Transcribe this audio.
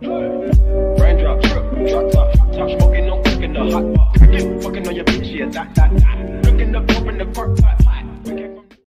Raindrop, drip, drop top, top smoking, no cooking the hot pot. Fucking on your bitch, yeah, that, that, that. Looking up, open the park, pot, pot.